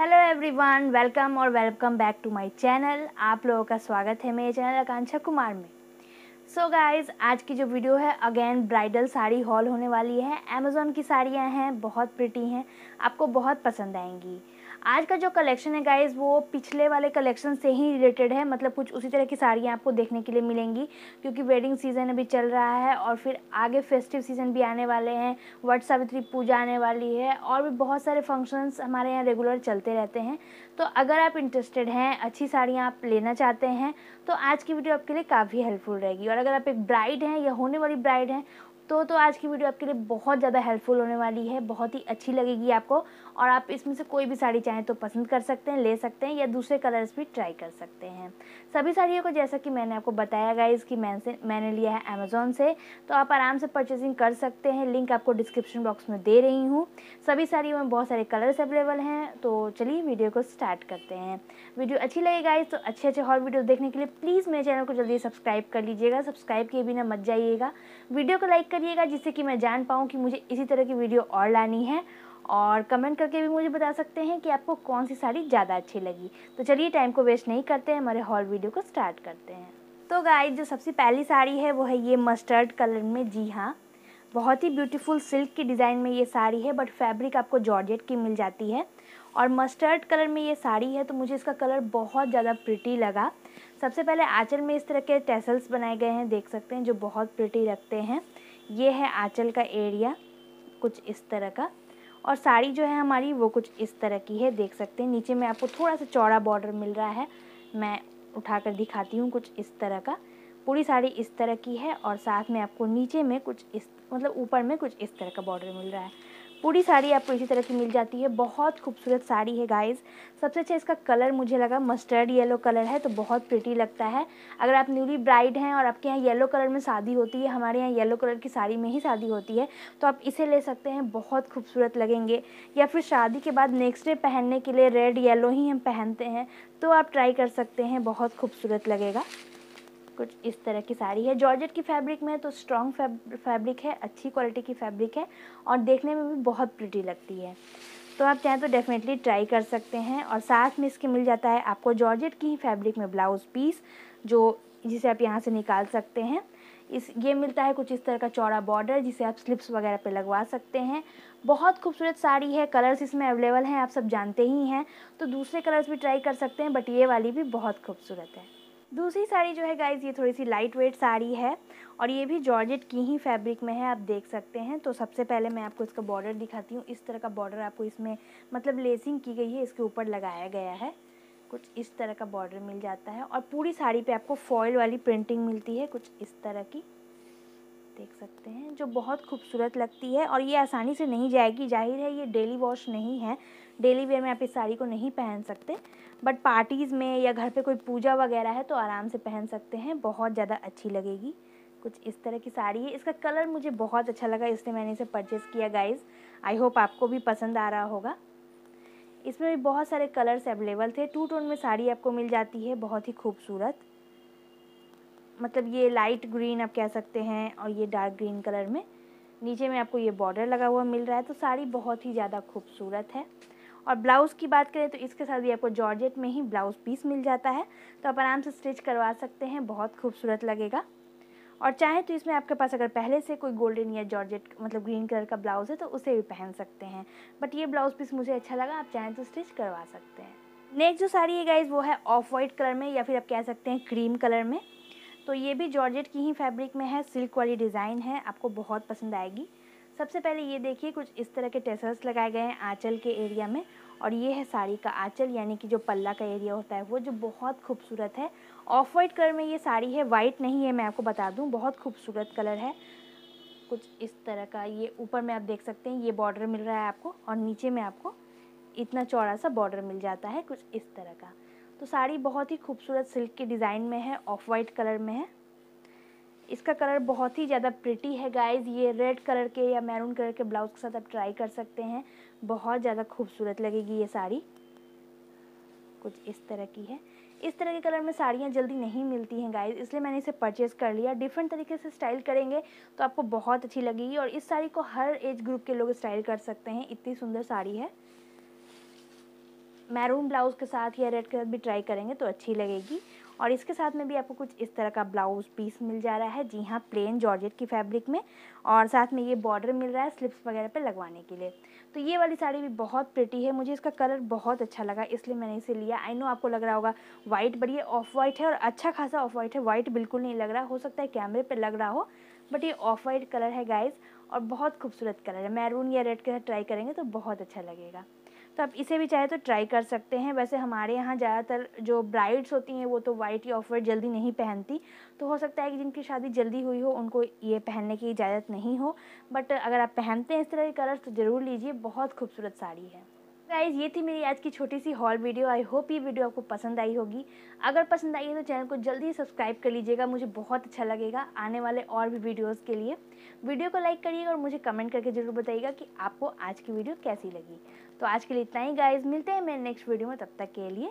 Hello everyone welcome और welcome back to my channel आप लोगों का स्वागत है मेरे चैनल आकांक्षा कुमार में। सो so गाइस आज की जो वीडियो है अगेन ब्राइडल साड़ी हॉल होने वाली है। अमेज़ोन की साड़ियाँ हैं, बहुत प्रिटी हैं, आपको बहुत पसंद आएँगी। आज का जो कलेक्शन है गाइज़ वो पिछले वाले कलेक्शन से ही रिलेटेड है। मतलब कुछ उसी तरह की साड़ियाँ आपको देखने के लिए मिलेंगी, क्योंकि वेडिंग सीज़न अभी चल रहा है और फिर आगे फेस्टिव सीज़न भी आने वाले हैं, वट सावित्री पूजा आने वाली है और भी बहुत सारे फ़ंक्शंस हमारे यहाँ रेगुलर चलते रहते हैं। तो अगर आप इंटरेस्टेड हैं, अच्छी साड़ियाँ आप लेना चाहते हैं तो आज की वीडियो आपके लिए काफ़ी हेल्पफुल रहेगी। और अगर आप एक ब्राइड हैं या होने वाली ब्राइड हैं तो तो आज की वीडियो आपके लिए बहुत ज़्यादा हेल्पफुल होने वाली है, बहुत ही अच्छी लगेगी आपको और आप इसमें से कोई भी साड़ी चाहें तो पसंद कर सकते हैं, ले सकते हैं या दूसरे कलर्स भी ट्राई कर सकते हैं। सभी साड़ियों को जैसा कि मैंने आपको बताया गाइज़ कि मैंने मैंने लिया है अमेज़ोन से तो आप आराम से परचेजिंग कर सकते हैं लिंक आपको डिस्क्रिप्शन बॉक्स में दे रही हूँ। सभी साड़ियों में बहुत सारे कलर्स अवेलेबल हैं तो चलिए वीडियो को स्टार्ट करते हैं। वीडियो अच्छी लगे गाइज़ तो अच्छे अच्छे हॉल वीडियो देखने के लिए प्लीज़ मेरे चैनल को जल्दी सब्सक्राइब कर लीजिएगा सब्सक्राइब किए बिना मत जाइएगा। वीडियो को लाइक करिएगा जिससे कि मैं जान पाऊँ कि मुझे इसी तरह की वीडियो और लानी है। और कमेंट करके भी मुझे बता सकते हैं कि आपको कौन सी साड़ी ज़्यादा अच्छी लगी। तो चलिए टाइम को वेस्ट नहीं करते हैं, हमारे हॉल वीडियो को स्टार्ट करते हैं। तो गाइस जो सबसे पहली साड़ी है, वो है ये मस्टर्ड कलर में। जी हाँ बहुत ही ब्यूटीफुल सिल्क की डिज़ाइन में ये साड़ी है बट फैब्रिक आपको जॉर्जेट की मिल जाती है। और मस्टर्ड कलर में ये साड़ी है तो मुझे इसका कलर बहुत ज़्यादा प्रिटी लगा। सबसे पहले आँचल में इस तरह के टेसल्स बनाए गए हैं, देख सकते हैं, जो बहुत प्रिटी रखते हैं। ये है आँचल का एरिया, कुछ इस तरह का। और साड़ी जो है हमारी, वो कुछ इस तरह की है, देख सकते हैं। नीचे में आपको थोड़ा सा चौड़ा बॉर्डर मिल रहा है। मैं उठाकर दिखाती हूँ कुछ इस तरह का। पूरी साड़ी इस तरह की है और साथ में आपको नीचे में कुछ इस मतलब ऊपर में कुछ इस तरह का बॉर्डर मिल रहा है। पूरी साड़ी आपको इसी तरह की मिल जाती है। बहुत खूबसूरत साड़ी है गाइस सबसे अच्छा इसका कलर मुझे लगा मस्टर्ड येलो कलर है तो बहुत प्रिटी लगता है। अगर आप न्यूली ब्राइड हैं और आपके यहाँ येलो कलर में शादी होती है, हमारे यहाँ येलो कलर की साड़ी में ही शादी होती है तो आप इसे ले सकते हैं। बहुत खूबसूरत लगेंगे। या फिर शादी के बाद नेक्स्ट डे पहनने के लिए रेड येलो ही हम पहनते हैं तो आप ट्राई कर सकते हैं। बहुत खूबसूरत लगेगा। कुछ इस तरह की साड़ी है। जॉर्जेट की फैब्रिक में तो स्ट्रॉन्ग फैब्रिक है, अच्छी क्वालिटी की फैब्रिक है और देखने में भी बहुत प्रिटी लगती है। तो आप चाहें तो डेफिनेटली ट्राई कर सकते हैं और साथ में इसके मिल जाता है आपको जॉर्जेट की ही फैब्रिक में ब्लाउज़ पीस जो, जिसे आप यहाँ से निकाल सकते हैं। इस, ये मिलता है कुछ इस तरह का चौड़ा बॉर्डर जिसे आप स्लिप्स वगैरह पे लगवा सकते हैं। बहुत खूबसूरत साड़ी है कलर्स इसमें अवेलेबल हैं, आप सब जानते ही हैं। तो दूसरे कलर्स भी ट्राई कर सकते हैं बट ये वाली भी बहुत खूबसूरत है। दूसरी साड़ी जो है गाइज़ ये थोड़ी सी लाइट वेट साड़ी है और ये भी जॉर्जेट की ही फैब्रिक में है, आप देख सकते हैं। तो सबसे पहले मैं आपको इसका बॉर्डर दिखाती हूँ। इस तरह का बॉर्डर आपको इसमें मतलब लेसिंग की गई है, इसके ऊपर लगाया गया है। कुछ इस तरह का बॉर्डर मिल जाता है और पूरी साड़ी पे आपको फॉयल वाली प्रिंटिंग मिलती है, कुछ इस तरह की। देख सकते हैं, जो बहुत खूबसूरत लगती है और ये आसानी से नहीं जाएगी। ज़ाहिर है, ये डेली वॉश नहीं है। डेली वेयर में आप इस साड़ी को नहीं पहन सकते, बट पार्टीज़ में या घर पे कोई पूजा वगैरह है तो आराम से पहन सकते हैं। बहुत ज़्यादा अच्छी लगेगी। कुछ इस तरह की साड़ी है। इसका कलर मुझे बहुत अच्छा लगा इसलिए मैंने इसे परचेज़ किया गाइज़ आई होप आपको भी पसंद आ रहा होगा। इसमें भी बहुत सारे कलर्स अवेलेबल थे। टू टोन में साड़ी आपको मिल जाती है। बहुत ही खूबसूरत। मतलब ये लाइट ग्रीन आप कह सकते हैं और ये डार्क ग्रीन कलर में। नीचे में आपको ये बॉर्डर लगा हुआ मिल रहा है तो साड़ी बहुत ही ज़्यादा खूबसूरत है। और ब्लाउज़ की बात करें तो इसके साथ भी आपको जॉर्जेट में ही ब्लाउज़ पीस मिल जाता है। तो आप आराम से स्टिच करवा सकते हैं, बहुत खूबसूरत लगेगा। और चाहे तो इसमें आपके पास अगर पहले से कोई गोल्डन या जॉर्जेट मतलब ग्रीन कलर का ब्लाउज़ है तो उसे भी पहन सकते हैं। बट ये ब्लाउज़ पीस मुझे अच्छा लगा, आप चाहें तो स्टिच करवा सकते हैं। नेक्स्ट जो साड़ी है गाइज़ वो है ऑफ़ वाइट कलर में या फिर आप कह सकते हैं क्रीम कलर में। तो ये भी जॉर्जेट की ही फैब्रिक में है, सिल्क वाली डिज़ाइन है, आपको बहुत पसंद आएगी। सबसे पहले ये देखिए, कुछ इस तरह के टेसल्स लगाए गए हैं आँचल के एरिया में, और ये है साड़ी का आँचल, यानी कि जो पल्ला का एरिया होता है, वो जो बहुत खूबसूरत है। ऑफ़ वाइट कलर में ये साड़ी है वाइट नहीं है, मैं आपको बता दूँ, बहुत खूबसूरत कलर है। कुछ इस तरह का ये ऊपर में आप देख सकते हैं, ये बॉर्डर मिल रहा है आपको, और नीचे में आपको इतना चौड़ा सा बॉर्डर मिल जाता है, कुछ इस तरह का। तो साड़ी बहुत ही खूबसूरत सिल्क के डिज़ाइन में है, ऑफ़ वाइट कलर में है। इसका कलर बहुत ही ज़्यादा प्रिटी है गाइज़ ये रेड कलर के या मैरून कलर के ब्लाउज के साथ आप ट्राई कर सकते हैं। बहुत ज़्यादा खूबसूरत लगेगी ये साड़ी। कुछ इस तरह की है। इस तरह के कलर में साड़ियाँ जल्दी नहीं मिलती हैं गाइज़ इसलिए मैंने इसे परचेज़ कर लिया। डिफरेंट तरीके से स्टाइल करेंगे तो आपको बहुत अच्छी लगेगी और इस साड़ी को हर एज ग्रुप के लोग स्टाइल कर सकते हैं। इतनी सुंदर साड़ी है। मैरून ब्लाउज़ के साथ या रेड के साथ भी ट्राई करेंगे तो अच्छी लगेगी। और इसके साथ में भी आपको कुछ इस तरह का ब्लाउज पीस मिल जा रहा है जी हाँ प्लेन जॉर्जेट की फैब्रिक में। और साथ में ये बॉर्डर मिल रहा है स्लिप्स वगैरह पे लगवाने के लिए। तो ये वाली साड़ी भी बहुत प्रिटी है। मुझे इसका कलर बहुत अच्छा लगा, इसलिए मैंने इसे लिया। आई नो आपको लग रहा होगा वाइट बड़ी ऑफ़ वाइट है और अच्छा खासा ऑफ़ वाइट है। वाइट बिल्कुल नहीं लग रहा, हो सकता है कैमरे पर लग रहा हो बट ये ऑफ़ वाइट कलर है गाइज़ और बहुत खूबसूरत कलर है। मैरून या रेड कलर ट्राई करेंगे तो बहुत अच्छा लगेगा। तो आप इसे भी चाहे तो ट्राई कर सकते हैं। वैसे हमारे यहाँ ज़्यादातर जो ब्राइड्स होती हैं, वो तो वाइट या ऑफ़ जल्दी नहीं पहनती। तो हो सकता है कि जिनकी शादी जल्दी हुई हो, उनको ये पहनने की इजाज़त नहीं हो। बट अगर आप पहनते हैं इस तरह के कलर्स तो ज़रूर लीजिए, बहुत खूबसूरत साड़ी है। गाइज़ ये थी मेरी आज की छोटी सी हॉल वीडियो आई होप ये वीडियो आपको पसंद आई होगी. अगर पसंद आई है तो चैनल को जल्दी सब्सक्राइब कर लीजिएगा. मुझे बहुत अच्छा लगेगा आने वाले और भी वीडियोस के लिए. वीडियो को लाइक करिएगा और मुझे कमेंट करके ज़रूर बताइएगा कि आपको आज की वीडियो कैसी लगी. तो आज के लिए इतना ही गाइज़ मिलते हैं मेरे नेक्स्ट वीडियो में. तब तक के लिए